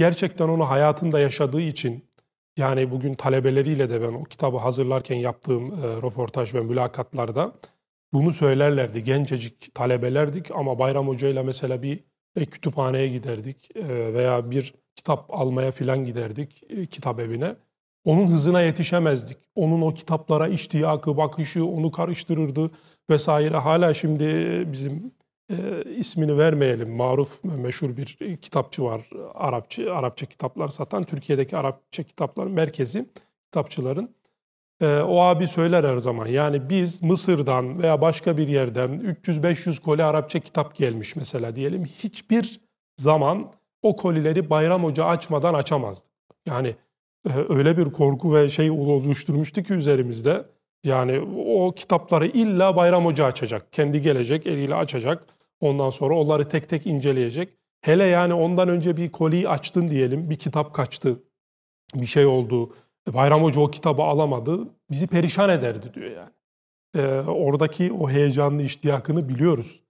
gerçekten onu hayatında yaşadığı için yani bugün talebeleriyle de ben o kitabı hazırlarken yaptığım e, röportaj ve mülakatlarda bunu söylerlerdi. Gencecik talebelerdik ama Bayram Hoca ile mesela bir e, kütüphaneye giderdik e, veya bir kitap almaya filan giderdik e, kitap evine. Onun hızına yetişemezdik. Onun o kitaplara iştiyakı, bakışı onu karıştırırdı vesaire. Hala şimdi bizim e, ismini vermeyelim. Maruf meşhur bir kitapçı var. Arapça, Arapça kitaplar satan. Türkiye'deki Arapça kitaplar merkezi kitapçıların. E, o abi söyler her zaman. Yani biz Mısır'dan veya başka bir yerden 300-500 koli Arapça kitap gelmiş mesela diyelim. Hiçbir zaman o kolileri Bayram Hoca açmadan açamazdı. Yani e, öyle bir korku ve şey oluşturmuştu ki üzerimizde. Yani o kitapları illa Bayram Hoca açacak. Kendi gelecek, eliyle açacak. Ondan sonra onları tek tek inceleyecek. Hele yani ondan önce bir koliyi açtın diyelim, bir kitap kaçtı, bir şey oldu. Bayram Hoca o kitabı alamadı, bizi perişan ederdi diyor yani. Ee, oradaki o heyecanlı iştiyakını biliyoruz.